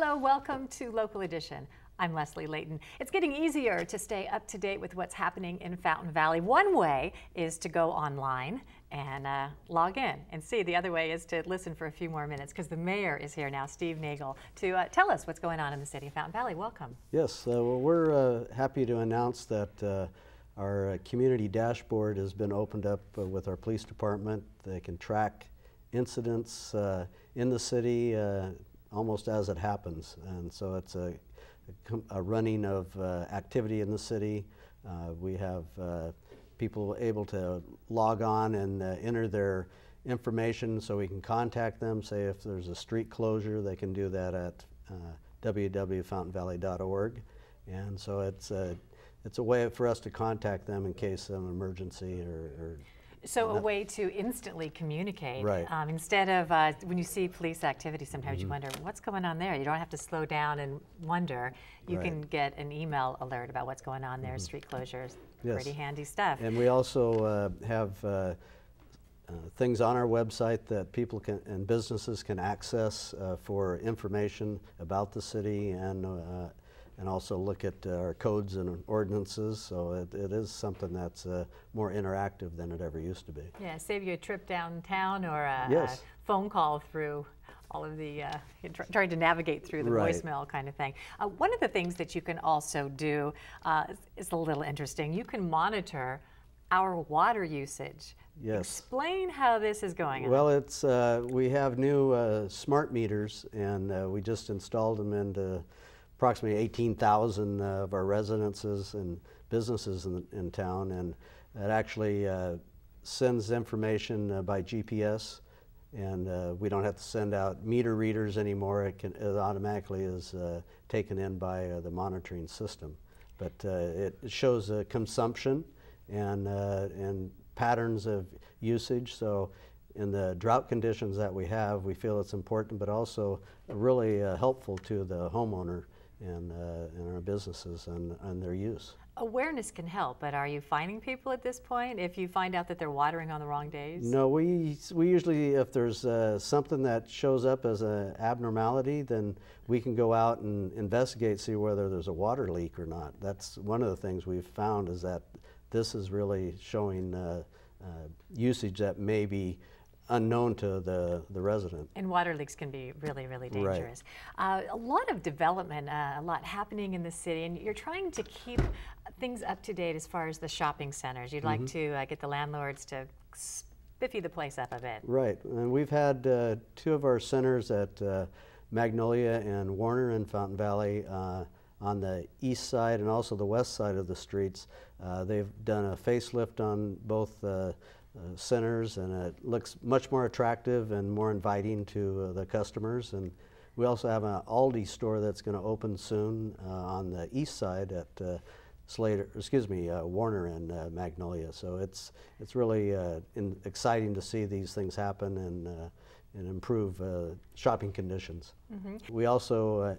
Hello, welcome to Local Edition. I'm Leslie Leyton. It's getting easier to stay up to date with what's happening in Fountain Valley. One way is to go online and uh, log in and see. The other way is to listen for a few more minutes because the mayor is here now, Steve Nagel, to uh, tell us what's going on in the city of Fountain Valley. Welcome. Yes, uh, well, we're uh, happy to announce that uh, our uh, community dashboard has been opened up with our police department. They can track incidents in the city almost as it happens. And so it's a, a running of uh, activity in the city. Uh, we have uh, people able to log on and uh, enter their information so we can contact them. Say if there's a street closure, they can do that at uh, www.fountainvalley.org. And so it's a, it's a way for us to contact them in case of an emergency or, or so a way to instantly communicate. Right. Um, instead of uh, when you see police activity, sometimes mm -hmm. you mm-hmm. wonder what's going on there. You don't have to slow down and wonder. You right. can get an email alert about what's going on there. Mm -hmm. Street closures, yes. pretty handy stuff. And we also uh, have. Uh, uh, things on our website that people can and businesses can access uh, for information about the city and uh, and also look at uh, our codes and ordinances. So it, it is something that's uh, more interactive than it ever used to be. Yeah, save you a trip downtown or a, yes. a phone call through all of the, uh, trying to navigate through the right. voicemail kind of thing. Uh, one of the things that you can also do uh, is a little interesting. You can monitor our water usage. Yes. Explain how this is going well, it's uh, we have new uh, smart meters, and uh, we just installed them into approximately 18,000 of our residences and businesses in, in town, and it actually uh, sends information uh, by GPS, and uh, we don't have to send out meter readers anymore. It, can, it automatically is uh, taken in by uh, the monitoring system. But uh, it shows consumption and, and patterns of usage. So in the drought conditions that we have, we feel it's important, but also really helpful to the homeowner and, uh, and our businesses and, and their use. Awareness can help, but are you finding people at this point if you find out that they're watering on the wrong days? No, we, we usually, if there's uh, something that shows up as an abnormality, then we can go out and investigate, see whether there's a water leak or not. That's one of the things we've found is that this is really showing uh, uh usage that may be unknown to the, the resident. And water leaks can be really, really dangerous. Right. Uh, a lot of development, uh, a lot happening in the city, and you're trying to keep things up to date as far as the shopping centers. You'd mm -hmm. like mm-hmm. to uh, get the landlords to spiffy the place up a bit. Right, and we've had uh, two of our centers at uh, Magnolia and Warner in Fountain Valley uh, on the east side and also the west side of the streets. they've done a facelift on both uh, centers and it looks much more attractive and more inviting to uh, the customers. And we also have an Aldi store that's going to open soon uh, on the east side at uh, Slater, excuse me, uh, Warner and uh, Magnolia. So it's it's really exciting to see these things happen and and improve shopping conditions. Mm -hmm. We also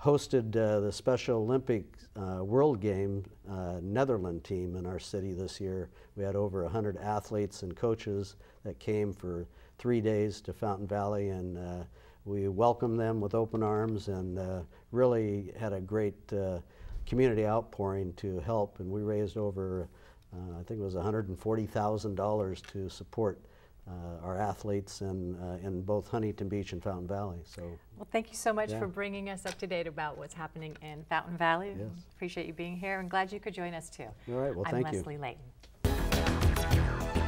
hosted uh, the Special Olympic uh, World Game uh, Netherlands team in our city this year. We had over 100 athletes and coaches that came for three days to Fountain Valley, and uh, we welcomed them with open arms and uh, really had a great uh, community outpouring to help. And we raised over, I think it was $140,000 to support uh, our athletes in, uh, in both Huntington Beach and Fountain Valley. So, well, thank you so much yeah. for bringing us up to date about what's happening in Fountain Valley. Yes. Appreciate you being here and glad you could join us too. All right, well, I'm thank Leslie you. I'm Leslie Leyton.